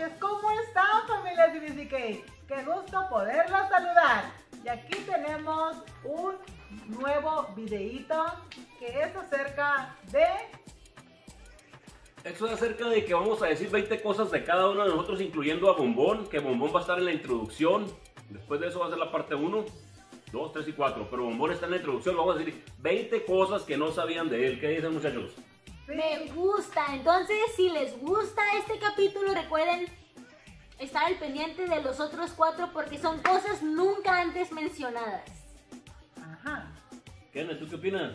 noches. ¿Cómo están familia de? Qué gusto poderlos saludar. Y aquí tenemos un nuevo videíto que es acerca de... Esto es acerca de que vamos a decir 20 cosas de cada uno de nosotros, incluyendo a Bombón, que Bombón va a estar en la introducción. Después de eso va a ser la parte 1, 2, 3 y 4. Pero Bombón está en la introducción, vamos a decir 20 cosas que no sabían de él. ¿Qué dicen muchachos? Me gusta. Entonces, si les gusta este capítulo, recuerden estar al pendiente de los otros cuatro porque son cosas nunca antes mencionadas. Ajá. Kenneth, ¿tú qué opinas?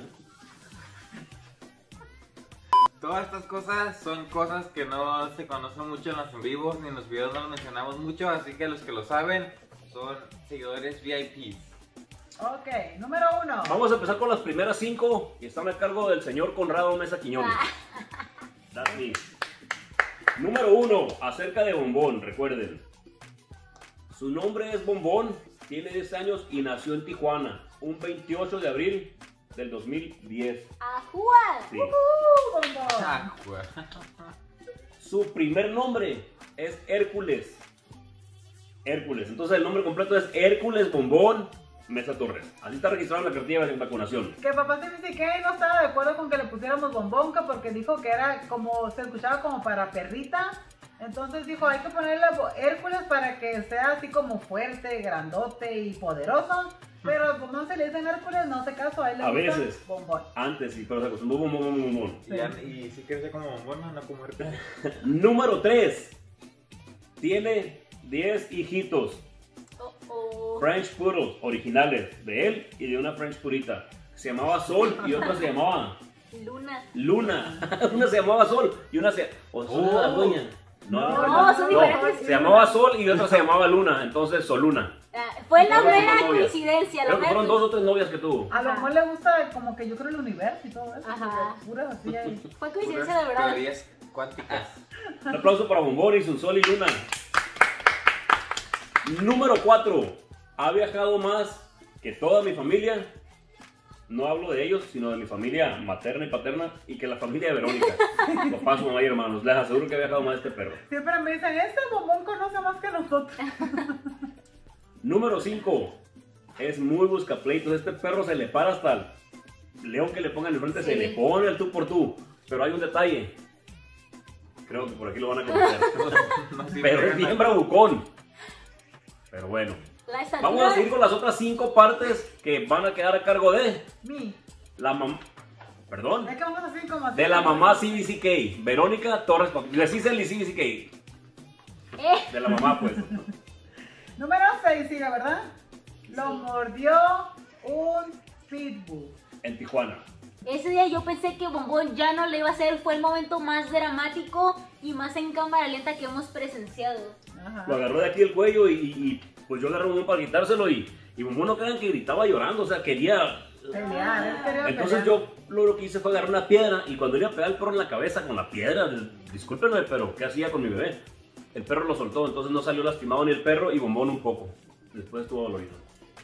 Todas estas cosas son cosas que no se conocen mucho en los en vivos ni en los videos no lo mencionamos mucho, así que los que lo saben son seguidores VIPs. Ok, número uno. Vamos a empezar con las primeras 5 y están a cargo del señor Conrado Mesa Quiñones. That's me. Número 1, acerca de Bombón, recuerden. Su nombre es Bombón, tiene 10 años y nació en Tijuana, un 28 de abril del 2010. ¡A jugar! Sí. Uh, bombón. Ah. Su primer nombre es Hércules. Hércules. Entonces el nombre completo es Hércules Bombón Mesa Torres. Así está registrado en la cartilla de vacunación. Que papá de BCK no estaba de acuerdo con que le pusiéramos bombonca porque dijo que era como, se escuchaba como para perrita. Entonces dijo, hay que ponerle Hércules para que sea así como fuerte, grandote y poderoso. Pero como no se le dicen Hércules, no hace caso, a él le A veces. bombón. Antes sí, pero se acostumbró Bombón Bombón Bombón. Y, ya- y si quieres ser como bombón, no como Hércules. Número 3. Tiene 10 hijitos. Oh, oh. French Poodles originales de él y de una French Purita. Se llamaba Sol y otra se llamaba Luna. Luna. una se llamaba Sol y una se. O Sol Oh. la dueña. No, No, no, son no. diferentes. Se llamaba Sol y otra se llamaba Luna. Entonces Soluna. Ah, fue la novias. coincidencia. La Creo que fueron dos o tres novias que tuvo. A lo mejor le gusta como que yo creo el universo y todo eso. Ajá. Puras así ahí. Fue coincidencia Puras de verdad. Teorías cuánticas. Un aplauso para Bombón y su Sol y Luna. Número 4. Ha viajado más que toda mi familia. No hablo de ellos, sino de mi familia materna y paterna y que la familia de Verónica. Papá, su mamá y hermanos. Les aseguro que ha viajado más este perro. Siempre me dicen, este bombón conoce más que nosotros. Número 5. Es muy buscapleitos. Este perro se le para hasta el león que le pongan enfrente, se Sí. le pone el tú por tú. Pero hay un detalle. Creo que por aquí lo van a conocer. Pero es bien bravucón. Pero bueno. La. Vamos a seguir con las otras cinco partes que van a quedar a cargo de Mi. la mamá. Perdón. Es que vamos así como así. De la mamá CBCK. Verónica Torres. Les hice el CBCK. Eh, De la mamá, pues. Número 6, sigue, ¿verdad? Lo Sí. mordió un pitbull. En Tijuana. ese día yo pensé que Bombón ya no le iba a hacer. Fue el momento más dramático y más en cámara lenta que hemos presenciado. Ajá. Lo agarró de aquí el cuello y, y- y, pues yo agarré a Bombón para quitárselo y, y Bombón no crean que gritaba llorando, o sea, quería... Pelear, Entonces pelear. yo lo, lo que hice fue agarrar una piedra y cuando iba a pegar al perro en la cabeza con la piedra, discúlpenme, pero ¿qué hacía con mi bebé? El perro lo soltó, entonces no salió lastimado ni el perro y Bombón un poco. Después estuvo dolorido.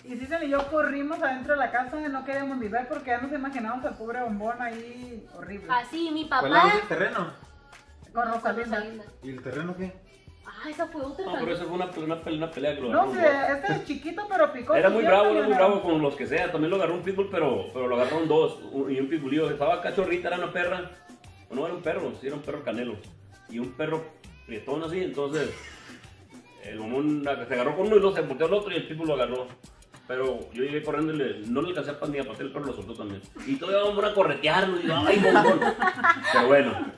Y Cicel y yo corrimos adentro de la casa, no queríamos ni ver porque ya nos imaginábamos al pobre bombón ahí horrible. Así, mi ¿Cuál es papá. el terreno? Con Rosalinda. ¿Y el terreno qué? Ah, esa fue otra. No, pero eso fue una, una, pelea, una pelea que lo No agarró. sé, este es chiquito pero picó. Era muy bravo, era muy bravo con los que sea. También lo agarró un pitbull, pero, pero lo agarraron dos. un- Y un pitbullío. Estaba cachorrita, era una perra. O no era un perro, sí era un perro canelo. Y un perro prietón así, entonces. El bombón se agarró con uno y luego se volteó al otro y el pitbull lo agarró. Pero yo llegué corriendo y le- no le alcancé a ni a patear el perro, lo soltó también. Y todavía vamos a corretearlo y yo, ay, bombón. Pero bueno,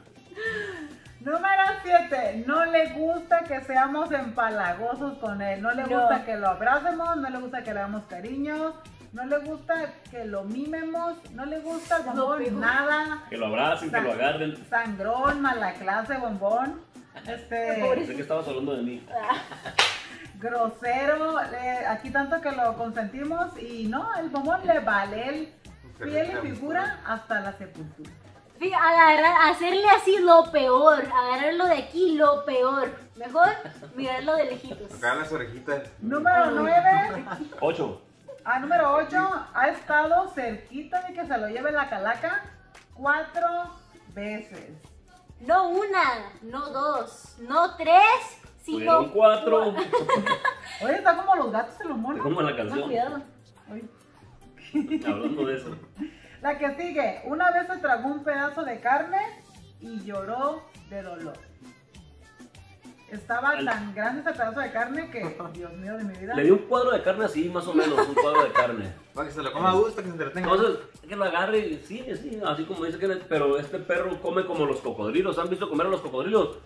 Número 7. No le gusta que seamos empalagosos con él. No le No. gusta que lo abracemos, no le gusta que le damos cariño, no le gusta que lo mimemos, no le gusta el bombón nada. que lo abracen, que lo agarren. Sangrón, mala clase, bombón. Este, Pensé que estabas hablando de mí. grosero, aquí tanto que lo consentimos y no, el bombón le vale el piel y figura hasta la sepultura. Agarrar, hacerle así lo peor. Agarrarlo de aquí lo peor. Mejor mirarlo de lejitos. Tocar las orejitas. Número 9. Ocho. Ah, número 8. Ha estado cerquita de que se lo lleve la calaca cuatro veces. No una, no dos, no tres, Si Tuvieron no, cuatro. Oye, está como los gatos en los monos. Como en la Ten canción. cuidado. Hablando de eso. La que sigue, una vez se tragó un pedazo de carne y lloró de dolor. Estaba Al- tan grande ese pedazo de carne que, Dios mío de mi vida. Le di un cuadro de carne así, más o menos, un cuadro de carne. Para que se lo coma a gusto, que se entretenga. Entonces, que lo agarre y sigue, sí, así como dice que pero este perro come como los cocodrilos. ¿Han visto comer a los cocodrilos?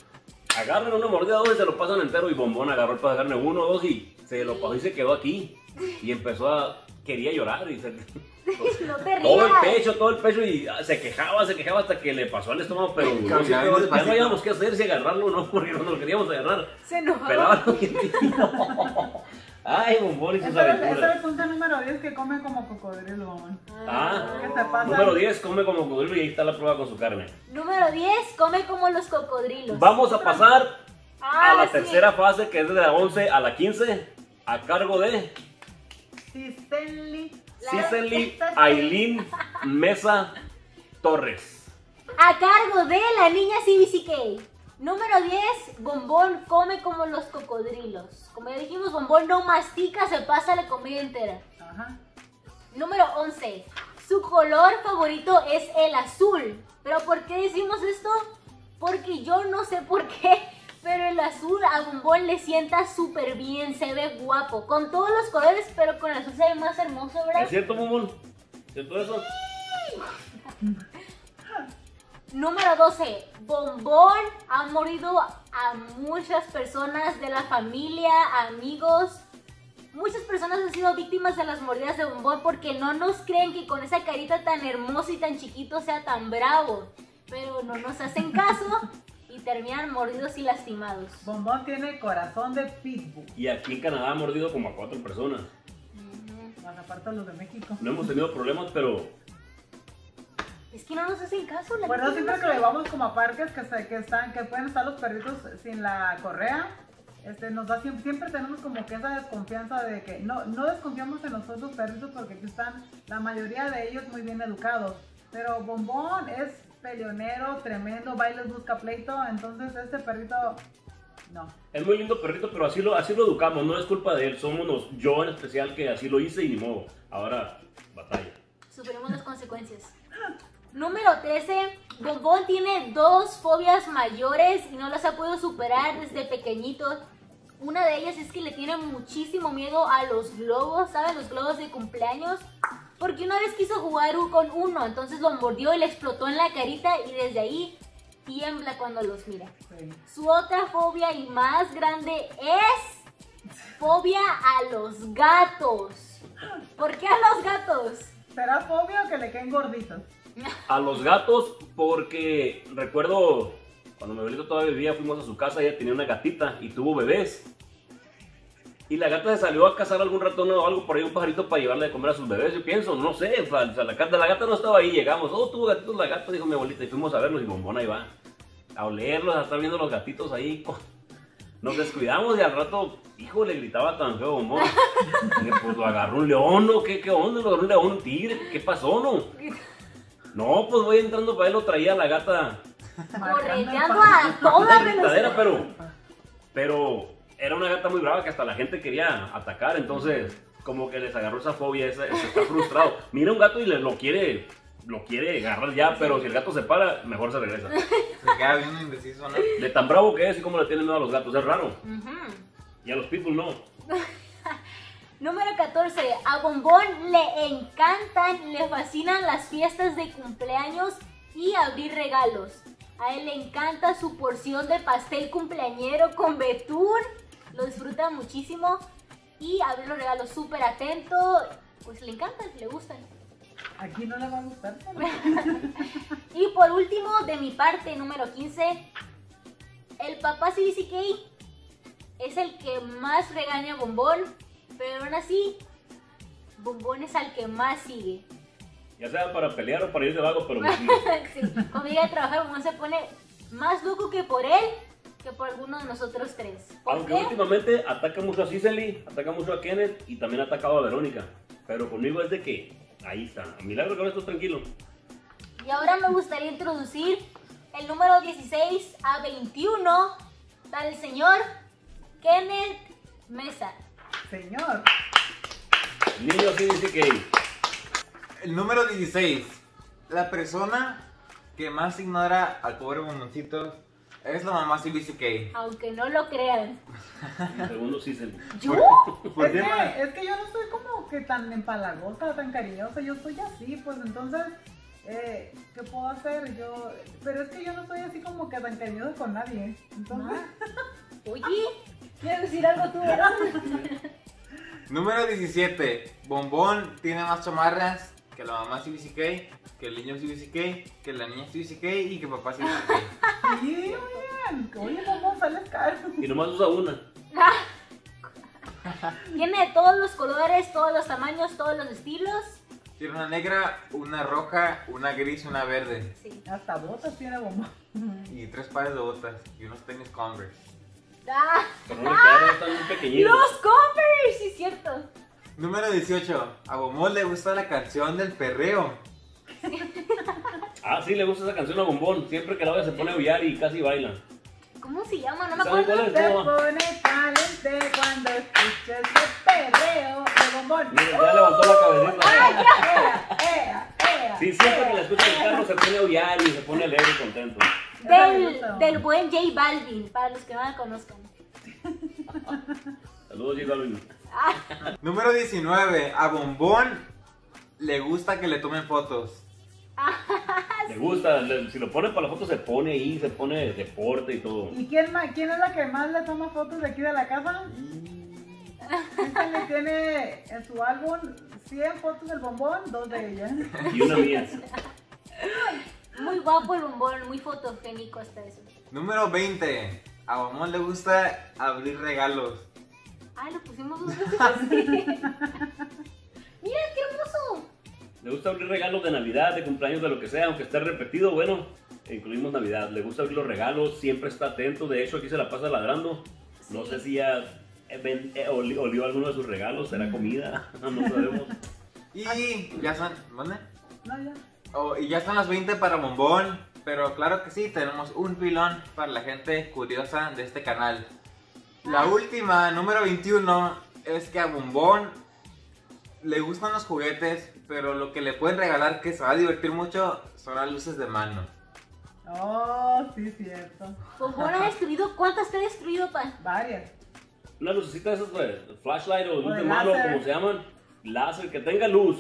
Agarran una mordida dos y se lo pasan entero y bombón agarró el pedazo de carne uno o dos y se lo pasó y se quedó aquí. Y empezó a, quería llorar y se, No te todo el pecho, todo el pecho y ah, se quejaba, se quejaba hasta que le pasó al estómago, pero no, ya no habíamos qué hacer si agarrarlo o no, porque no lo queríamos agarrar. Se enojó. Pelaba lo que Ay, bombón y sus era, ese aventuras. el punto número 10 que come como cocodrilo. Ah, ¿Qué te pasa? número 10, come como cocodrilo y ahí está la prueba con su carne. Número 10, come como los cocodrilos. Vamos a pasar Ah, a la sí. tercera fase que es de la 11 a la 15 a cargo de Cicely Aileen Mesa Torres. A cargo de la niña CBCK. Número 10, Bombón come como los cocodrilos. Como ya dijimos, Bombón no mastica, se pasa la comida entera. Ajá. Número 11, su color favorito es el azul. ¿Pero por qué decimos esto? Porque yo no sé por qué, pero el azul a Bombón le sienta súper bien, se ve guapo. Con todos los colores, pero con el azul se ve más hermoso, ¿verdad? ¿Es cierto, Mumul? ¿Cierto eso? Número 12. Bombón ha morido a muchas personas de la familia, amigos. Muchas personas han sido víctimas de las mordidas de bombón porque no nos creen que con esa carita tan hermosa y tan chiquito sea tan bravo. Pero no nos hacen caso terminan mordidos y lastimados. Bombón tiene corazón de pitbull. Y aquí en Canadá ha mordido como a cuatro personas. Más aparte de los de México. No hemos tenido problemas, pero Es que no nos hacen caso. La Bueno, siempre no que lo llevamos como a parques que, se- que están, que pueden estar los perritos sin la correa, este, nos da siempre, siempre tenemos como que esa desconfianza de que no, no desconfiamos en los otros perritos porque aquí están la mayoría de ellos muy bien educados. Pero Bombón es peleonero, tremendo, bailes busca pleito, entonces este perrito, no. es muy lindo perrito, pero así lo, así lo educamos, no es culpa de él, somos yo en especial que así lo hice y ni modo. Ahora, batalla. Sufrimos las consecuencias. Número 13. Bombón tiene dos fobias mayores y no las ha podido superar desde pequeñito. Una de ellas es que le tiene muchísimo miedo a los globos, ¿saben? Los globos de cumpleaños. Porque una vez quiso jugar con uno, entonces lo mordió y le explotó en la carita y desde ahí tiembla cuando los mira. Sí. Su otra fobia y más grande es fobia a los gatos. ¿Por qué a los gatos? ¿Será fobia o que le queden gorditos? A los gatos, porque recuerdo cuando mi abuelito todavía vivía, fuimos a su casa, ella tenía una gatita y tuvo bebés. Y la gata se salió a cazar algún ratón o algo por ahí, un pajarito para llevarle de comer a sus bebés. Yo pienso, no sé, o sea, la, gata, la gata no estaba ahí. Llegamos, oh, tuvo gatitos la gata, dijo mi abuelita, y fuimos a verlos y bombón ahí va. A olerlos, a estar viendo los gatitos ahí. Nos descuidamos y al rato, hijo, le gritaba tan feo bombón. Pues lo agarró un león, ¿no? ¿Qué, qué onda? Lo agarró un león, un tigre, ¿qué pasó, no? No, pues voy entrando para él, lo traía la gata Correteando a toda velocidad. pero, pero era una gata muy brava que hasta la gente quería atacar, entonces como que les agarró esa fobia, esa, ese está frustrado. Mira un gato y le, lo quiere, lo quiere agarrar ya, pero si el gato se para, mejor se regresa. Se queda bien indeciso, ¿no? De tan bravo que es y cómo le tienen miedo a los gatos, es raro. Y a los pitbull no. Número 14. A Bombón le encantan, le fascinan las fiestas de cumpleaños y abrir regalos. A él le encanta su porción de pastel cumpleañero con betún. Lo disfruta muchísimo. Y abrir los regalos súper atento. Pues le encantan, le gustan. Aquí no le va a gustar. Y por último, de mi parte, número 15. El papá CBCK es el que más regaña a Bombón. Pero aún así, Bombón es al que más sigue. Ya sea para pelear o para ir de vago, pero me sigue. Sí, cuando llega a trabajar, Bombón se pone más loco que por él que por alguno de nosotros tres. ¿Por Aunque qué? últimamente ataca mucho a Cicely, ataca mucho a Kenneth y también ha atacado a Verónica. Pero conmigo es de que ahí está. A milagro con esto tranquilo. Y ahora me gustaría introducir el número 16 a 21 para el señor Kenneth Mesa. Señor. Niño CBCK. El número 16. La persona que más ignora al pobre bomboncito es la mamá CBCK. Aunque no lo crean. Segundo sí se ¿Yo? ¿Por es, qué, que, es que yo no soy como que tan empalagosa, tan cariñosa, yo soy así, pues entonces, eh, ¿qué puedo hacer? Yo, pero es que yo no soy así como que tan cariñosa con nadie, entonces, Oye, ¿quieres decir algo tú, verdad? Número 17. Bombón tiene más chamarras que la mamá CBCK, que el niño CBCK, que la niña CBCK y que papá CBCK. sí, oigan, oye, ¿cómo sales caro? Y nomás usa una. Tiene todos los colores, todos los tamaños, todos los estilos. Tiene una negra, una roja, una gris y una verde. Sí. Hasta botas tiene bomba. Y tres pares de botas y unos tenis Converse. Ah, quedaron, están muy pequeñitos. los Converse, sí cierto. Número 18. A Bombón le gusta la canción del perreo. Ah, sí, le gusta esa canción a Bombón. Siempre que la oye se pone a aullar y casi baila. ¿Cómo se llama? No me ¿Saben acuerdo. cuál es? Se ¿Cómo pone caliente cuando escucha ese perreo de bombón. Miren, ya levantó la cabecita. ¡Ea, ea, ea! Sí, siempre que la escucha el carro se pone a aullar y se pone alegre y contento. Del, del buen J Balvin, para los que no la conozcan. Saludos, J Balvin. Número 19. A Bombón le gusta que le tomen fotos. Le gusta, le- si lo pone para la foto se pone ahí, se pone deporte y todo. ¿Y quién es la que más le toma fotos de aquí de la casa? Esta le tiene en su álbum 100 fotos del bombón, dos de ellas. Y una mía. muy guapo el bombón, muy fotogénico hasta eso. Número 20. A Bombón le gusta abrir regalos. Ay, lo pusimos dos veces así. Mira, qué hermoso. Le gusta abrir regalos de Navidad, de cumpleaños, de lo que sea, aunque esté repetido, bueno, incluimos Navidad. Le gusta abrir los regalos, siempre está atento. De hecho, aquí se la pasa ladrando. No sé si ya eh, ven- eh, oli- olió alguno de sus regalos, será comida, no sabemos. Y ya son. ¿Dónde? No, ya. Oh, y ya son las 20 para Bombón. Pero claro que sí, tenemos un pilón para la gente curiosa de este canal. La última, número 21, es que a Bombón le gustan los juguetes, pero lo que le pueden regalar que se va a divertir mucho son las luces de mano. Oh, sí, cierto. Bombón ha destruido. ¿Cuántas te ha destruido, pa? Varias. Una lucecita de esas, pues, flashlight o luz de mano, como se llaman, láser, que tenga luz.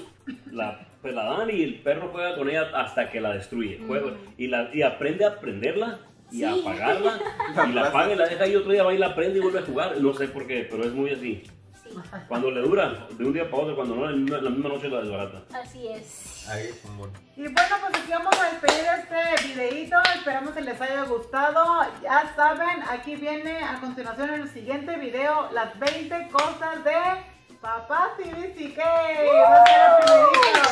La, pues la dan y el perro juega con ella hasta que la destruye. Juega, y, la, y aprende a prenderla y Sí. apagarla. La y la apaga y la deja ahí otro día va y la prende y vuelve a jugar. No sé por qué, pero es muy así. Sí, Cuando le dura, de un día para otro, cuando no, la misma, la misma noche la desbarata. así es. Ahí es Bombón. Y bueno, pues aquí vamos a despedir este videito. Esperamos que les haya gustado. Ya saben, aquí viene a continuación en el siguiente video las 20 cosas de Papá CBCK. Va a ser el primerito.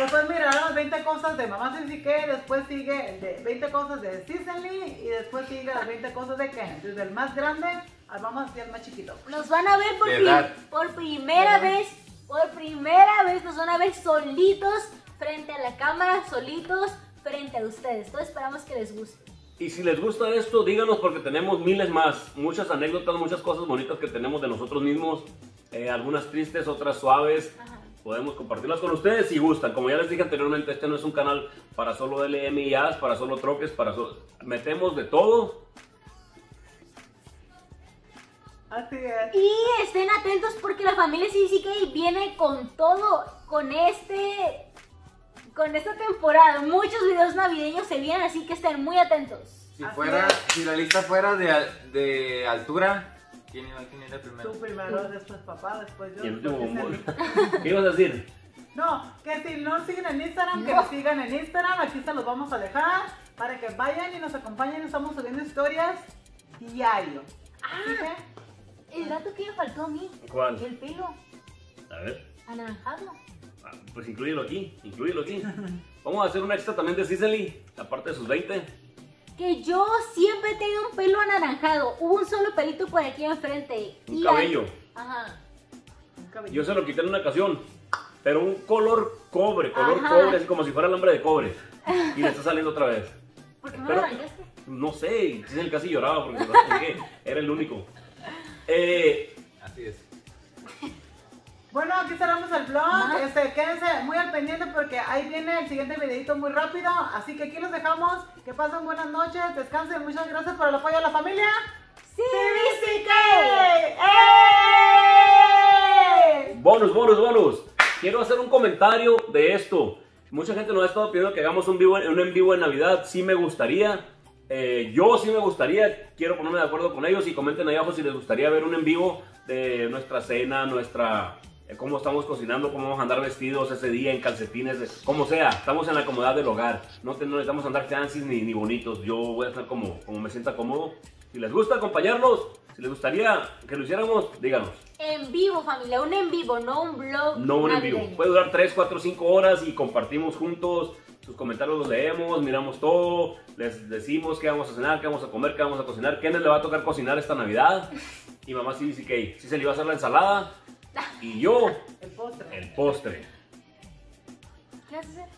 Después mirarán las 20 cosas de Mamá CBCK. Después sigue el de 20 cosas de Cicely. Y después sigue las 20 cosas de Ken. Desde el más grande al vamos hacia el más chiquito. Nos van a ver por, pri- por primera vez. Por primera vez nos van a ver solitos frente a la cámara, solitos frente a ustedes. Entonces esperamos que les guste. Y si les gusta esto, díganos porque tenemos miles más. Muchas anécdotas, muchas cosas bonitas que tenemos de nosotros mismos. eh, algunas tristes, otras suaves. Ajá. Podemos compartirlas con ustedes si gustan. Como ya les dije anteriormente, este no es un canal para solo LMIAs, para solo troques, para solo... Metemos de todo. Así es. Y estén atentos porque la familia CCK viene con todo, con este, con esta temporada. Muchos videos navideños se vienen, así que estén muy atentos. Si Así fuera, es. si la lista fuera de, de altura, ¿quién iba, quién era primero? Tú primero, después papá, después yo. Y el último después bombón. Cicely. ¿Qué ibas a decir? No, que si no nos siguen en Instagram, que No. nos sigan en Instagram, aquí se los vamos a dejar para que vayan y nos acompañen, estamos subiendo historias diario. Así que, El dato que me faltó a mí, ¿Cuál? el pelo A ver. anaranjado. Ah, Pues inclúyelo aquí, inclúyelo aquí. Vamos a hacer un extra también de Cicely, aparte de sus 20. Que yo siempre he tenido un pelo anaranjado. Hubo un solo pelito por aquí enfrente. Un Y cabello. Ajá. un cabello. Yo se lo quité en una ocasión, pero un color cobre, color Ajá. cobre, así como si fuera alambre de cobre. Y le está saliendo otra vez. ¿Por qué me Pero- lo? No sé, y Giselle casi lloraba porque lo era el único. Eh, es. Aquí cerramos el vlog. Ajá. Este, quédense muy al pendiente porque ahí viene el siguiente videito muy rápido. Así que aquí los dejamos. Que pasen buenas noches, descansen. Muchas gracias por el apoyo a la familia. Sí, ¡CBCK! ¡Eh! bonus, bonus, bonus. Quiero hacer un comentario de esto. Mucha gente nos ha estado pidiendo que hagamos un, vivo, un en vivo en Navidad. Sí me gustaría. Eh, yo sí me gustaría. Quiero ponerme de acuerdo con ellos y comenten ahí abajo si les gustaría ver un en vivo de nuestra cena, nuestra cómo estamos cocinando, cómo vamos a andar vestidos ese día en calcetines, de- como sea. Estamos en la comodidad del hogar. No, te- no necesitamos andar fancy ni, ni bonitos. Yo voy a estar como, como me sienta cómodo. Si les gusta acompañarnos, si les gustaría que lo hiciéramos, díganos. En vivo, familia, un en vivo, no un vlog. No un en vivo. Puede durar 3, 4, 5 horas y compartimos juntos. Sus comentarios los leemos, miramos todo, les decimos qué vamos a cenar, qué vamos a comer, qué vamos a cocinar. Kenneth le va a tocar cocinar esta Navidad. Y mamá sí dice que sí se le iba a hacer la ensalada. Y yo, El postre. el postre. ¿Qué vas a hacer?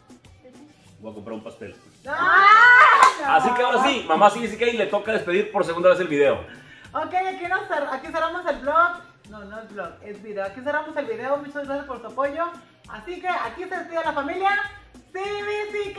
Voy a comprar un pastel. Así que ahora sí, mamá sí dice que le toca despedir por segunda vez el video. Ok, aquí, nos aquí cerramos el vlog. No, no es vlog, es video. Aquí cerramos el video. Muchas gracias por su apoyo. Así que aquí se despide la familia. CBC.